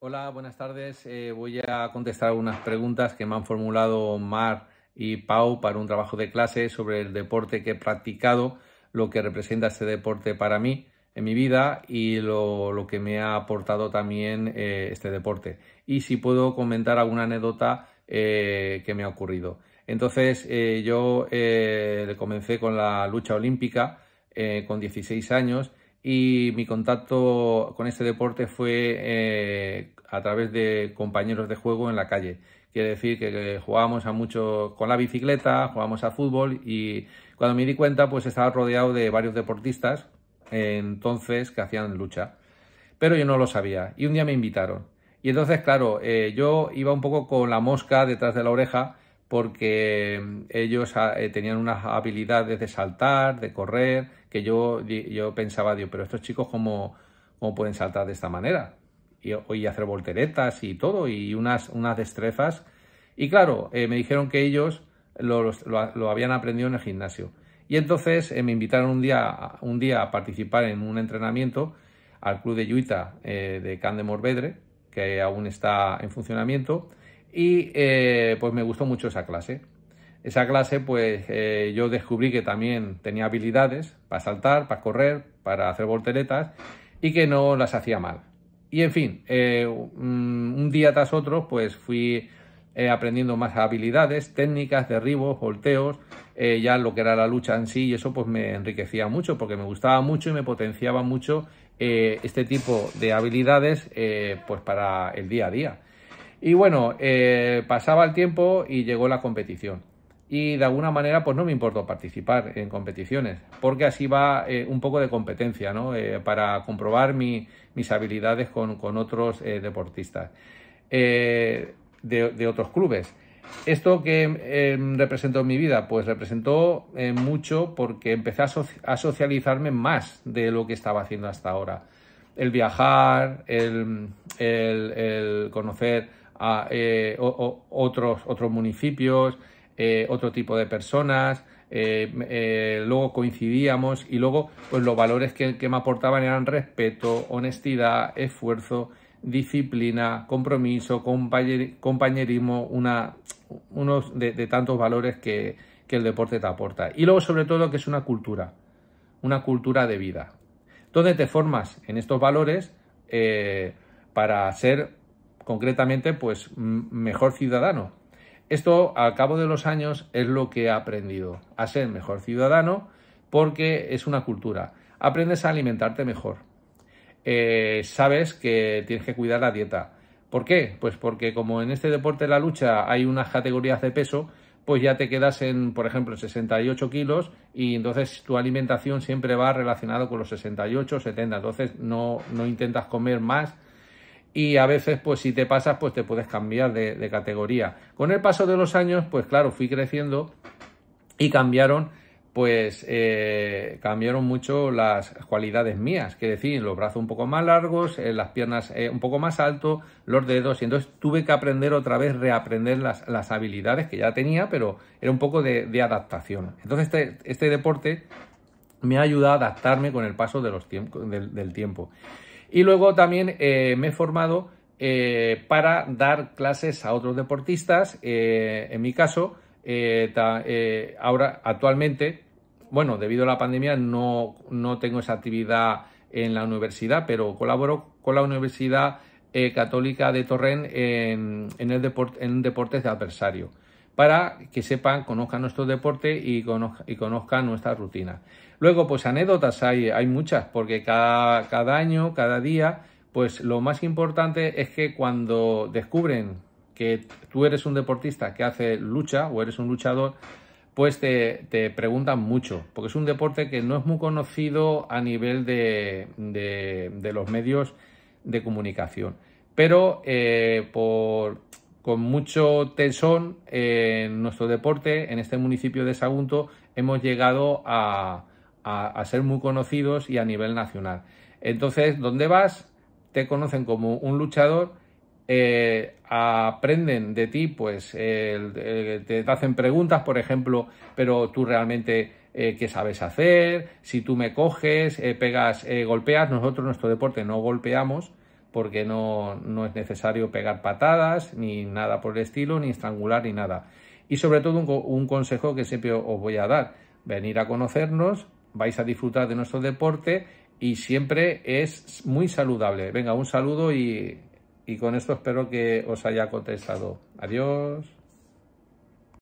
Hola, buenas tardes. Eh, voy a contestar algunas preguntas que me han formulado Mar y Pau para un trabajo de clase sobre el deporte que he practicado, lo que representa este deporte para mí en mi vida y lo, que me ha aportado también eh, este deporte. Y si puedo comentar alguna anécdota eh, que me ha ocurrido. Entonces, yo comencé con la lucha olímpica con 16 años y mi contacto con este deporte fue eh, a través de compañeros de juego en la calle. Quiere decir que, jugábamos a mucho con la bicicleta, jugábamos a fútbol y cuando me di cuenta pues estaba rodeado de varios deportistas entonces que hacían lucha. Pero yo no lo sabía y un día me invitaron. Y entonces, claro, eh, yo iba un poco con la mosca detrás de la oreja porque mm, ellos ah, eh, tenían unas habilidades de saltar, de correr, que yo, yo pensaba, Dios, pero estos chicos cómo, cómo pueden saltar de esta manera y, hacer volteretas y todo y unas, unas destrezas. Y claro, eh, me dijeron que ellos lo, lo, habían aprendido en el gimnasio. Y entonces eh, me invitaron un día, un día a participar en un entrenamiento al club de Yuita de Can de Morvedre, que aún está en funcionamiento y eh, pues me gustó mucho esa clase. Esa clase pues eh, yo descubrí que también tenía habilidades para saltar, para correr, para hacer volteretas y que no las hacía mal. Y en fin, eh, un día tras otro pues fui aprendiendo más habilidades, técnicas, derribos, volteos, ya lo que era la lucha en sí y eso pues me enriquecía mucho porque me gustaba mucho y me potenciaba mucho este tipo de habilidades pues para el día a día. Y bueno, eh, pasaba el tiempo y llegó la competición. Y de alguna manera, pues no me importó participar en competiciones, porque así va eh, un poco de competencia, ¿no? Eh, para comprobar mis habilidades con, otros deportistas de, otros clubes. ¿Esto que representó en mi vida? Pues representó mucho porque empecé a, socializarme más de lo que estaba haciendo hasta ahora. El viajar, el, el conocer a eh, otros, otros municipios, eh, otro tipo de personas, eh, luego coincidíamos y luego pues los valores que, me aportaban eran respeto, honestidad, esfuerzo, disciplina, compromiso, compañerismo, una, unos de, tantos valores que, que, el deporte te aporta. Y luego sobre todo que es una cultura, una cultura de vida, donde te formas en estos valores para ser concretamente, pues mejor ciudadano. Esto al cabo de los años es lo que he aprendido, a ser mejor ciudadano porque es una cultura. Aprendes a alimentarte mejor. Eh, sabes que tienes que cuidar la dieta. ¿Por qué? Pues porque como en este deporte de la lucha hay unas categorías de peso, pues ya te quedas en, por ejemplo, 68 kilos y entonces tu alimentación siempre va relacionada con los 68, 70. Entonces no, no intentas comer más y a veces pues si te pasas pues te puedes cambiar de, categoría. Con el paso de los años pues claro fui creciendo y cambiaron pues eh, cambiaron mucho las cualidades mías, que decir, los brazos un poco más largos, eh, las piernas eh, un poco más alto, los dedos, y entonces tuve que aprender otra vez, reaprender las, las habilidades que ya tenía, pero era un poco de, adaptación. Entonces este, este, deporte me ha ayudado a adaptarme con el paso de los del tiempo. Y luego también eh, me he formado eh, para dar clases a otros deportistas. Eh, en mi caso, ahora actualmente, bueno, debido a la pandemia no, no, tengo esa actividad en la universidad, pero colaboro con la Universidad Católica de Torrent en, en, el en deportes de adversario para que sepan, conozcan nuestro deporte y, conozcan nuestra rutina. Luego, pues anécdotas hay, hay muchas, porque cada, año, cada día, pues lo más importante es que cuando descubren que tú eres un deportista que hace lucha o eres un luchador, pues te, preguntan mucho, porque es un deporte que no es muy conocido a nivel de, de, los medios de comunicación. Pero eh, por, con mucho tesón en nuestro deporte, en este municipio de Sagunto, hemos llegado a, ser muy conocidos y a nivel nacional. Entonces, ¿dónde vas? Te conocen como un luchador, eh, aprenden de ti, pues te hacen preguntas, por ejemplo, pero tú realmente eh, qué sabes hacer, si tú me coges, eh, pegas, golpeas, nosotros nuestro deporte no golpeamos, porque no, no es necesario pegar patadas, ni nada por el estilo, ni estrangular, ni nada. Y sobre todo un, un consejo que siempre os voy a dar, venir a conocernos, vais a disfrutar de nuestro deporte y siempre es muy saludable. Venga, un saludo y, y con esto espero que os haya contestado. Adiós.